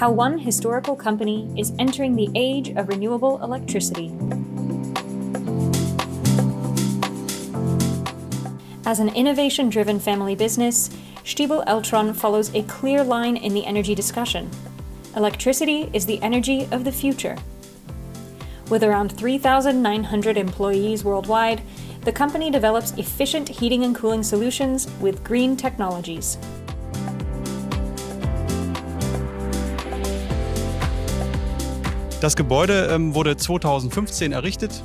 how one historical company is entering the age of renewable electricity. As an innovation driven family business, Stiebel Eltron follows a clear line in the energy discussion. Electricity is the energy of the future. With around 3,900 employees worldwide, the company develops efficient heating and cooling solutions with green technologies. Das Gebäude ähm, wurde 2015 errichtet,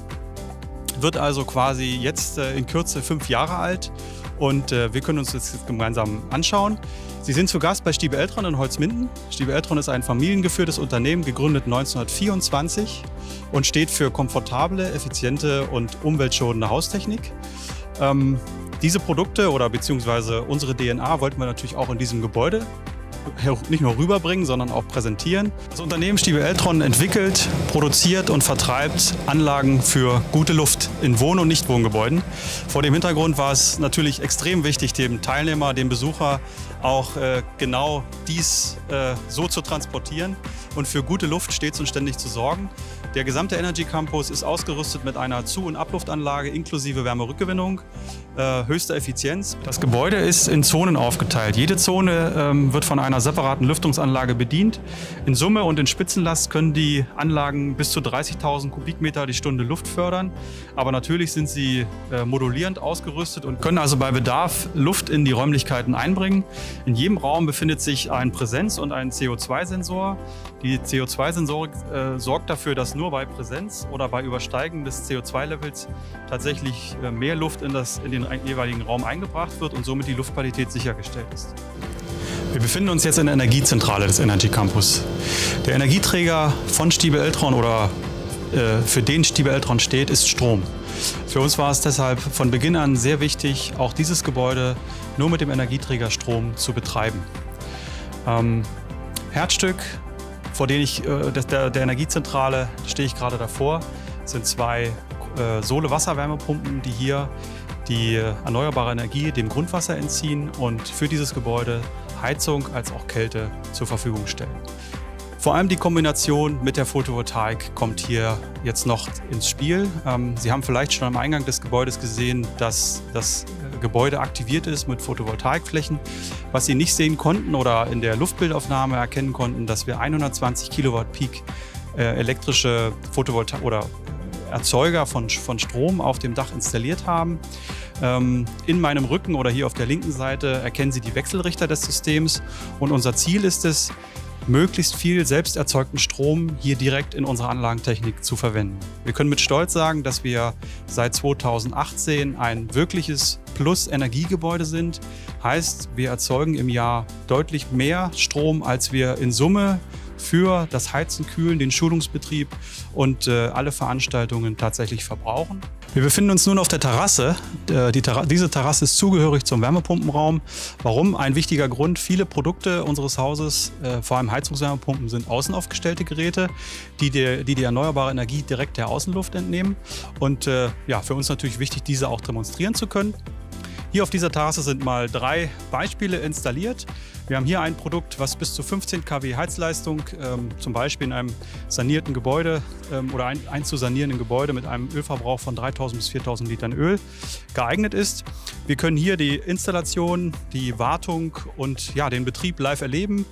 wird also quasi jetzt äh, in Kürze fünf Jahre alt und äh, wir können uns das jetzt gemeinsam anschauen. Sie sind zu Gast bei Stiebe Eltron in Holzminden. Stiebe Eltron ist ein familiengeführtes Unternehmen, gegründet 1924 und steht für komfortable, effiziente und umweltschonende Haustechnik. Ähm, diese Produkte oder beziehungsweise unsere DNA wollten wir natürlich auch in diesem Gebäude nicht nur rüberbringen, sondern auch präsentieren. Das Unternehmen Stiebel Eltron entwickelt, produziert und vertreibt Anlagen für gute Luft in Wohn- und Nichtwohngebäuden. Vor dem Hintergrund war es natürlich extrem wichtig, dem Teilnehmer, dem Besucher auch äh, genau dies äh, so zu transportieren und für gute Luft stets und ständig zu sorgen. Der gesamte Energy Campus ist ausgerüstet mit einer Zu- und Abluftanlage inklusive Wärmerückgewinnung, äh, höchster Effizienz. Das Gebäude ist in Zonen aufgeteilt. Jede Zone ähm, wird von einer separaten Lüftungsanlage bedient. In Summe und in Spitzenlast können die Anlagen bis zu 30.000 Kubikmeter die Stunde Luft fördern. Aber natürlich sind sie äh, modulierend ausgerüstet und können also bei Bedarf Luft in die Räumlichkeiten einbringen. In jedem Raum befindet sich ein Präsenz- und ein CO2-Sensor. Die CO2-Sensorik äh, sorgt dafür, dass nur bei Präsenz oder bei Übersteigen des CO2-Levels tatsächlich äh, mehr Luft in, das, in den jeweiligen Raum eingebracht wird und somit die Luftqualität sichergestellt ist. Wir befinden uns jetzt in der Energiezentrale des Energy Campus. Der Energieträger von Stiebe Eltron oder äh, für den Stiebe Eltron steht, ist Strom. Für uns war es deshalb von Beginn an sehr wichtig, auch dieses Gebäude nur mit dem Energieträger Strom zu betreiben. Ähm, Herzstück vor denen ich, äh, der, der Energiezentrale stehe ich gerade davor, sind zwei äh, Sohle-Wasserwärmepumpen, die hier die erneuerbare Energie dem Grundwasser entziehen und für dieses Gebäude Heizung als auch Kälte zur Verfügung stellen. Vor allem die Kombination mit der Photovoltaik kommt hier jetzt noch ins Spiel. Ähm, Sie haben vielleicht schon am Eingang des Gebäudes gesehen, dass das äh, Gebäude aktiviert ist mit Photovoltaikflächen. Was Sie nicht sehen konnten oder in der Luftbildaufnahme erkennen konnten, dass wir 120 Kilowatt Peak äh, elektrische Photovoltaik oder Erzeuger von, von Strom auf dem Dach installiert haben. Ähm, in meinem Rücken oder hier auf der linken Seite erkennen Sie die Wechselrichter des Systems und unser Ziel ist es, möglichst viel selbst erzeugten Strom hier direkt in unserer Anlagentechnik zu verwenden. Wir können mit Stolz sagen, dass wir seit 2018 ein wirkliches Plus-Energiegebäude sind. Heißt, wir erzeugen im Jahr deutlich mehr Strom, als wir in Summe für das Heizen, Kühlen, den Schulungsbetrieb und äh, alle Veranstaltungen tatsächlich verbrauchen. Wir befinden uns nun auf der Terrasse. Äh, die Terra diese Terrasse ist zugehörig zum Wärmepumpenraum. Warum? Ein wichtiger Grund, viele Produkte unseres Hauses, äh, vor allem Heizungswärmepumpen, sind außen aufgestellte Geräte, die die, die, die erneuerbare Energie direkt der Außenluft entnehmen. Und äh, ja, für uns natürlich wichtig, diese auch demonstrieren zu können. Hier auf dieser Terrasse sind mal drei Beispiele installiert. Wir haben hier ein Produkt, was bis zu 15 kW Heizleistung, ähm, zum Beispiel in einem sanierten Gebäude ähm, oder ein, ein, zu sanierenden Gebäude mit einem Ölverbrauch von 3000 bis 4000 Litern Öl geeignet ist. Wir können hier die Installation, die Wartung und ja, den Betrieb live erleben.